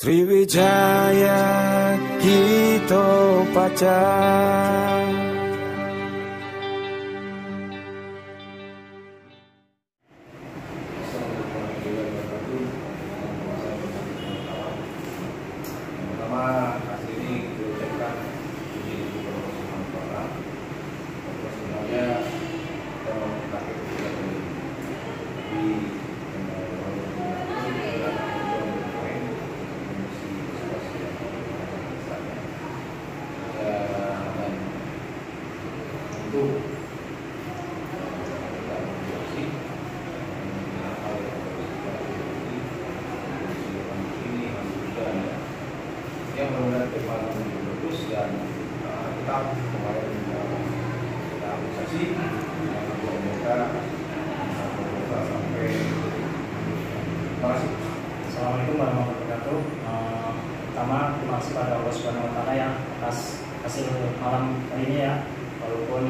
श्रीविधाय गितोपच Yang benar-benar depan lebih bagus dan uh, kita kemarin uh, kita apresiasi untuk mereka bisa sampai terima kasih. Assalamualaikum warahmatullahi wabarakatuh. Uh, pertama terima kasih pada Allah Subhanahu Wa Taala ya atas hasil malam hari ini ya. Walaupun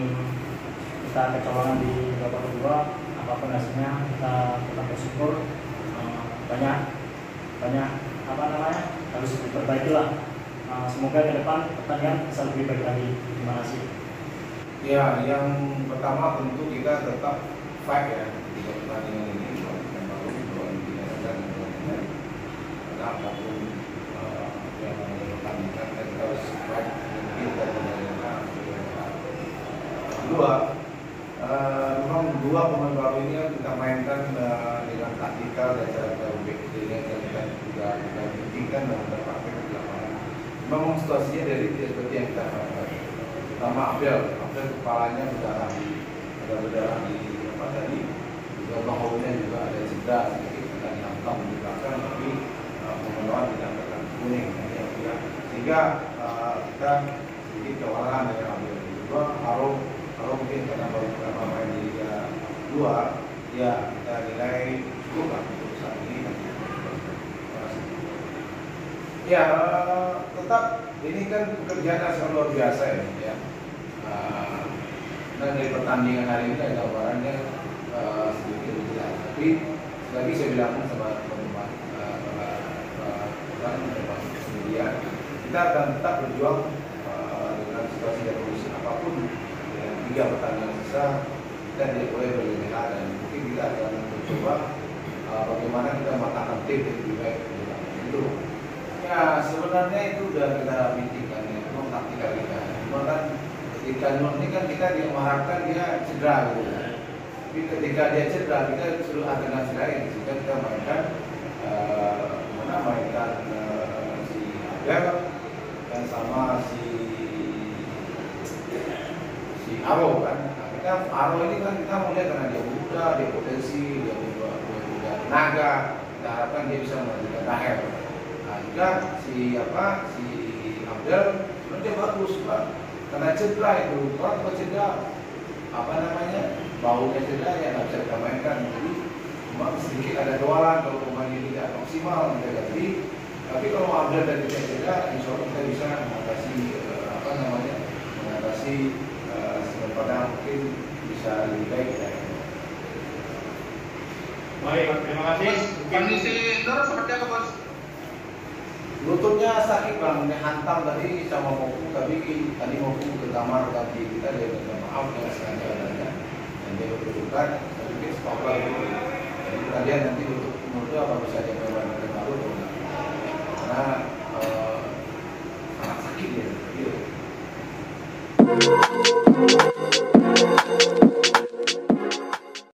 kita kecolongan di babak kedua, apa pun hasilnya kita tetap bersyukur. Banyak banyak apa namanya harus diperbaiki lah. Uh, semoga ke depan pertandingan bisa lebih baik lagi. Terima kasih. Ya, yang pertama tentu kita tetap fight ya di pertandingan ini dan karena apa pun uh, yang pertandingan kita harus fight dan kedua uh, memang dua pemain baru ini yang kita mainkan uh, dengan taktikal dan cara yang kita juga kita pentingkan dan lapangan. Memang situasinya dari seperti yang kita harapkan. Pertama Abel, Abel kepalanya berdarah, ada berdarah di apa tadi, juga bahunya juga ada cedera sedikit kita dihantam di belakang, tapi pemenuhan tidak akan kuning, ya, ya. sehingga uh, kita sedikit kewalahan dengan Abel. Kedua, Harum, Harum mungkin karena baru pertama main di dua, ya kita nilai cukup lah untuk saat ini. Ya, tetap ini kan pekerjaan yang luar biasa ya. ya. Dan dari pertandingan hari ini ada gambarannya uh, sedikit lebih jelas. Tapi lagi saya bilang sama teman-teman teman-teman media, kita akan tetap berjuang uh, dengan situasi dan kondisi apa pun. Dengan tiga pertandingan sisa, kita tidak boleh berlebihan dan mungkin kita akan mencoba uh, bagaimana kita matangkan tim yang lebih baik. Itu Ya sebenarnya itu udah kita pikirkan ya, memang taktikal kita. Cuma kan ketika non ini kan kita dia mengharapkan dia cedera gitu. Tapi ketika dia cedera kita suruh alternatif lain. Sehingga kita mainkan uh, mana mainkan uh, si Abel dan sama si si Aro kan. Nah, kita Aro ini kan kita mau lihat karena dia muda, dia potensi, dia muda tenaga. Kita harapkan dia bisa melanjutkan akhir juga si apa si Abdel sebenarnya bagus pak karena cedera itu orang kalau cedera apa namanya baunya cedera ya nggak bisa kita mainkan jadi cuma sedikit ada doalan kalau pemain ini tidak maksimal kita ganti tapi kalau Abdel dan kita cedera insya Allah kita bisa mengatasi uh, apa namanya mengatasi uh, daripada mungkin bisa lebih baik ya. Baik, terima kasih. Kondisi Nur seperti apa bos? Lututnya sakit bang, hantam tadi sama Moku, tapi tadi Moku ke kamar tapi kita dia minta maaf dengan sengaja adanya dan dia tapi kita sepakat dulu. Jadi kalian nanti untuk menurut apa bisa dia memang baru atau enggak? Karena uh, sangat sakit dia. Gitu.